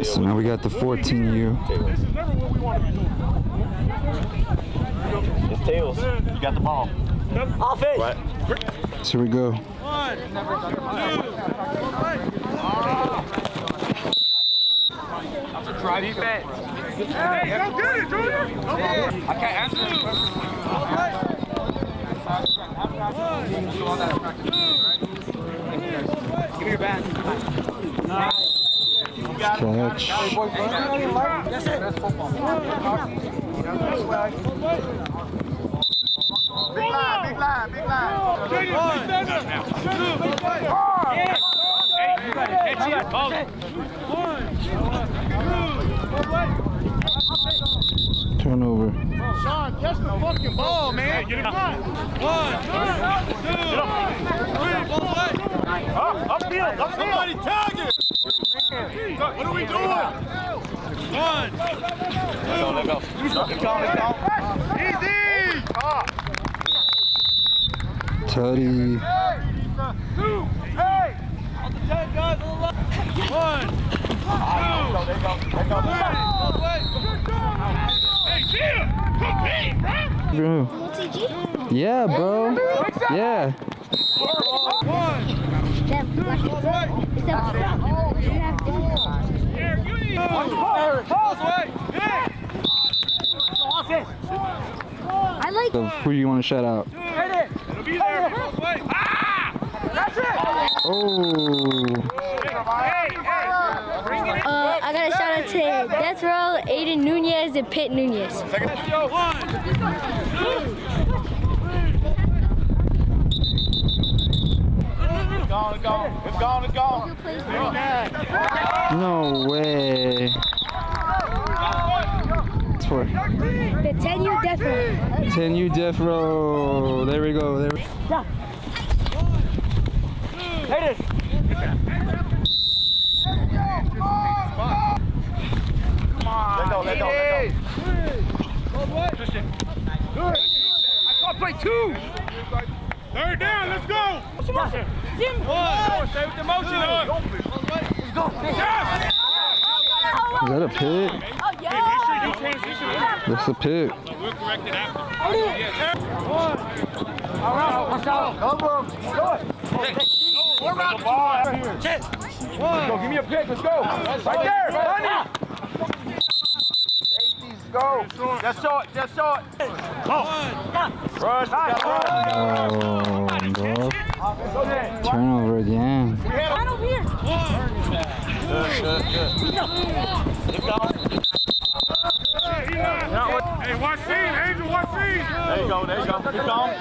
right, so now we got the 14U. It's tails. You got the ball. Offense. Right. So here we go. Drive defense. Hey, go get it, Junior. I can't answer. Give me your bat. Catch. That's. Big line, big line, big line. Turnover. Sean, catch the fucking ball, man. Get it Up, upfield, upfield. Somebody tag it. What are we doing? One. Let go, let go. Let go, let go. Easy. Tutty. Two. Hey. One. Two. There you go, there you go. Hey, chill. Compete, bro. Bro. Yeah, bro. Yeah. I like So who you want to shout out? It'll be there. Ah! That's it. Oh. uh, I got a shout out to Death Row, Aiden Nunez, and Pitt Nunez. It's gone, it's gone. It's gone, it's gone. No way. It's for The 10U Death Row. 10U Death Row. There we go. There. we- Let go, let go, let go. Good. I caught play two. Third down, let's go. One. Stay with the motion on. Let's go. Yes. Is that a pick? That's a pick. It here. Go, give me a pick, let's go. Right there. Safeties, go. Just short, just short. Rush, we got rush. Oh, bro. Turnover again. We had a- Good, good, good. Go. Hey, watch scene, Angel, watch scene. There you go, there you go. Keep going.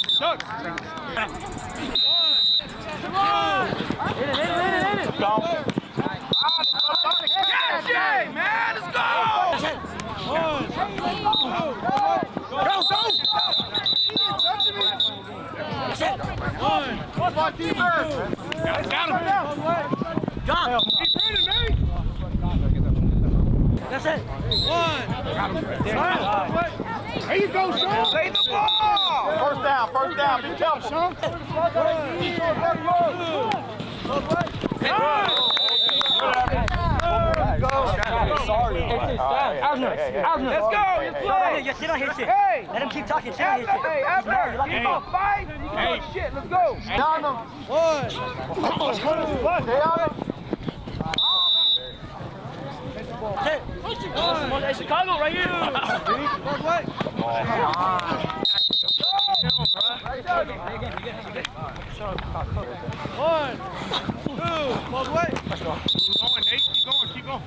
Keep going. Catch it, man, let's go! Go, go! One. One. Keep her. Got him. Got him. Keep running, man. That's it. One. There you go, Sean. Save the ball. First down, first down. Be careful, Sean. Sorry. Let's go. Let's play. Yeah, sit on his shit. Hey. Let him keep talking. Sit on his shit. Hey, Abner, keep on fight. Hey, shit, let's go. Down them. One. Stay on Hey, Chicago right here. One, two. Keep going, Nate. Keep going, keep going.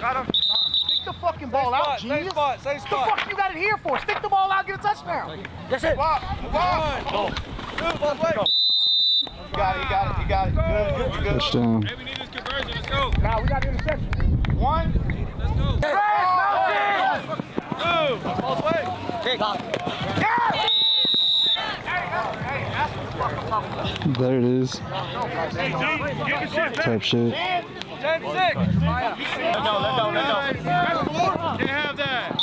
Got him. Stick the fucking ball out, spot, same What the fuck you got it here for? Stick the ball out, a touchdown. That's it. One, two, got it, got it, you got it. Touchdown. Hey, we got the interception. One. Let's go. There it is. Get. Type shit. 10, 6. Let go, Let go, let. Can't have that.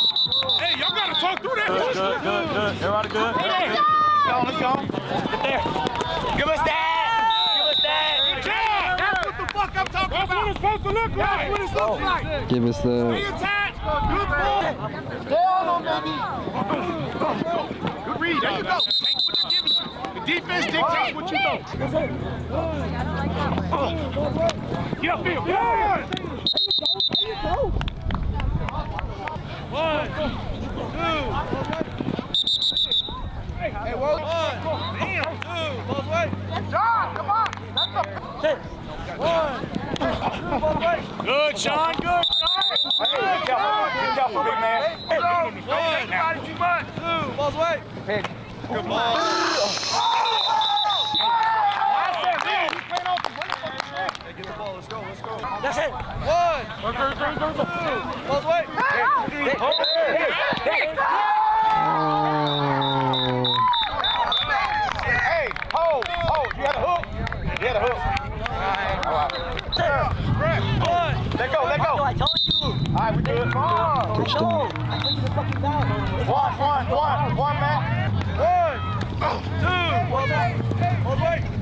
Hey, y'all gotta talk through that. Good, good, good. Everybody good? Let's go, let's go. Give us that. Give us that. That's what it's supposed to look like. That's what it's to like. Give us Stay the. attached. Good ball. Down on baby. Good read. There you go. Take what they're giving you. The defense dictates what you know. Get upfield. One. One. Two. Hey, whoa. One. Damn. Two. Both ways. John, come on. Good, Sean. Good, Sean. Hey, be careful. Be careful, big man. One. Two. Both ways. Good ball. Get the ball. Let's go. Let's go. That's it. One. Two. Both ways. Oh. Hey, hold, hold. You had a hook. You had a hook. One. Let go, let go. I told you. All right, we good. Touchdown. I told you to fucking down. One, one, one, one, man. One, two, one, way. One, way.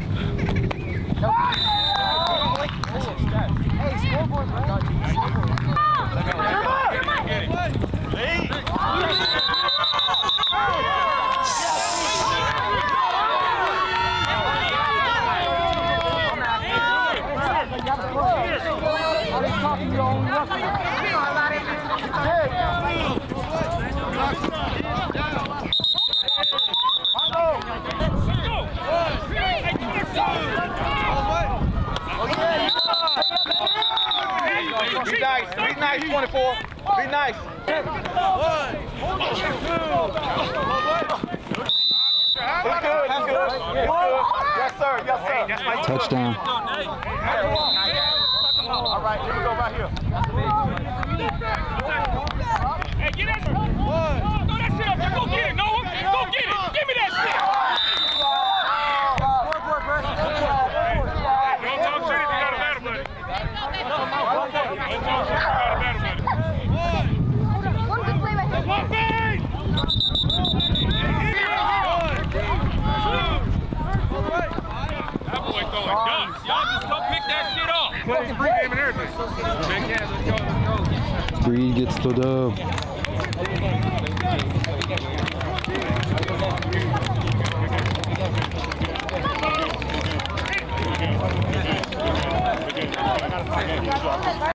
Be nice, be nice, 24. Be nice. One, two, He's good, he's good. Yes, sir, yes, sir. Touchdown. All right, here we go right here. Hey, get that. Throw that shit up there. Go get it, Noah. Go get it. Give me that shit. Don't talk shit if you got a battle buddy. Don't talk shit if you got a battle buddy. One good play right there. One thing. That boy throwing ducks. Y'all just go pick that shit up. Playing pregame and everything. Big yeah, let's go, Breed gets the dub.